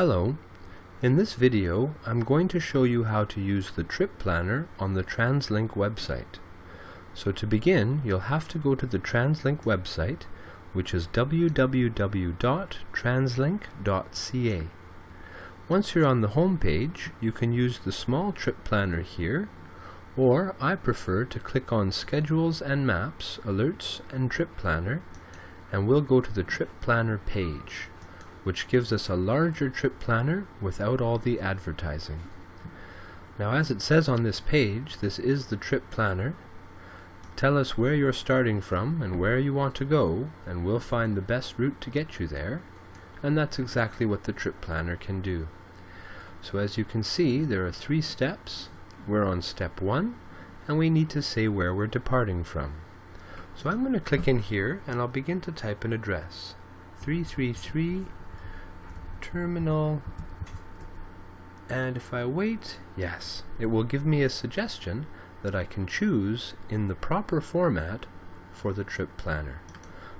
Hello. In this video, I'm going to show you how to use the trip planner on the TransLink website. So to begin, you'll have to go to the TransLink website, which is www.translink.ca. Once you're on the home page, you can use the small trip planner here, or I prefer to click on Schedules and Maps, Alerts and Trip Planner, and we'll go to the Trip Planner page which gives us a larger trip planner without all the advertising. Now as it says on this page, this is the trip planner. Tell us where you're starting from and where you want to go, and we'll find the best route to get you there, and that's exactly what the trip planner can do. So as you can see, there are three steps. We're on step one, and we need to say where we're departing from. So I'm going to click in here, and I'll begin to type an address. 333 terminal and if I wait, yes, it will give me a suggestion that I can choose in the proper format for the trip planner.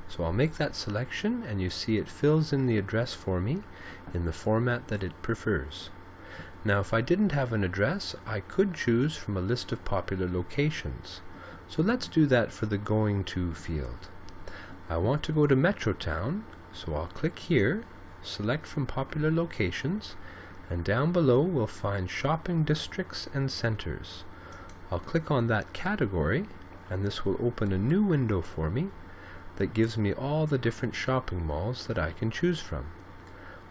So I'll make that selection and you see it fills in the address for me in the format that it prefers. Now if I didn't have an address, I could choose from a list of popular locations. So let's do that for the going to field. I want to go to Metrotown, so I'll click here select from popular locations, and down below we'll find shopping districts and centers. I'll click on that category, and this will open a new window for me that gives me all the different shopping malls that I can choose from.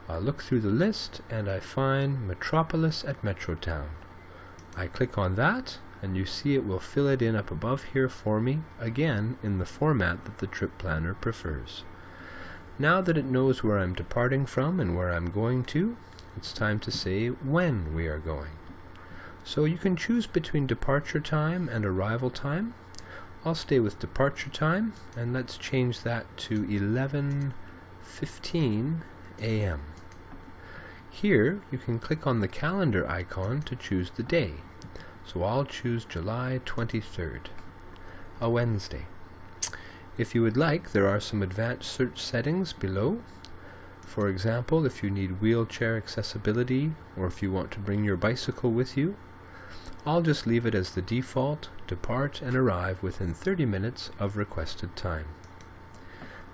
I look through the list and I find Metropolis at Metrotown. I click on that and you see it will fill it in up above here for me, again in the format that the trip planner prefers. Now that it knows where I'm departing from and where I'm going to, it's time to say when we are going. So you can choose between departure time and arrival time. I'll stay with departure time and let's change that to 11.15 a.m. Here you can click on the calendar icon to choose the day. So I'll choose July 23rd, a Wednesday. If you would like, there are some advanced search settings below. For example, if you need wheelchair accessibility or if you want to bring your bicycle with you, I'll just leave it as the default, depart and arrive within 30 minutes of requested time.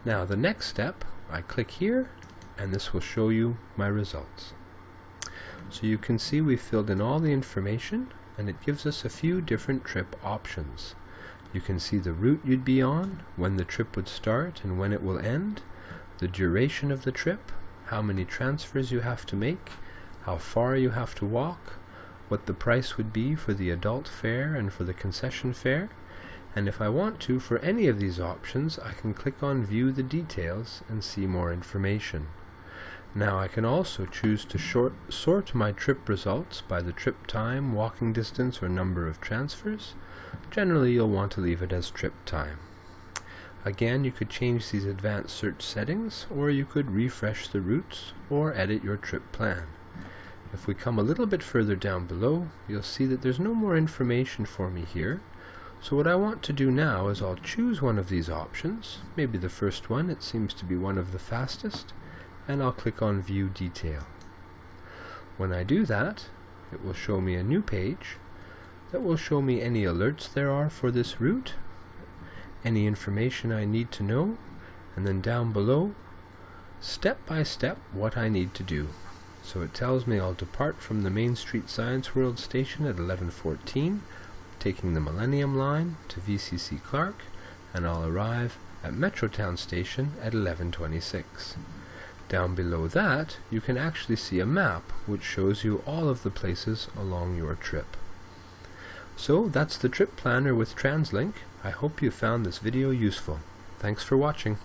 Now the next step, I click here and this will show you my results. So you can see we've filled in all the information and it gives us a few different trip options. You can see the route you'd be on, when the trip would start and when it will end, the duration of the trip, how many transfers you have to make, how far you have to walk, what the price would be for the adult fare and for the concession fare, and if I want to, for any of these options, I can click on View the Details and see more information. Now I can also choose to short, sort my trip results by the trip time, walking distance, or number of transfers. Generally you'll want to leave it as trip time. Again, you could change these advanced search settings, or you could refresh the routes, or edit your trip plan. If we come a little bit further down below, you'll see that there's no more information for me here. So what I want to do now is I'll choose one of these options, maybe the first one, it seems to be one of the fastest, and I'll click on View Detail. When I do that, it will show me a new page that will show me any alerts there are for this route, any information I need to know, and then down below, step by step what I need to do. So it tells me I'll depart from the Main Street Science World station at 11.14, taking the Millennium Line to VCC Clark, and I'll arrive at Metrotown Station at 11.26. Down below that, you can actually see a map which shows you all of the places along your trip. So that's the trip planner with TransLink. I hope you found this video useful. Thanks for watching.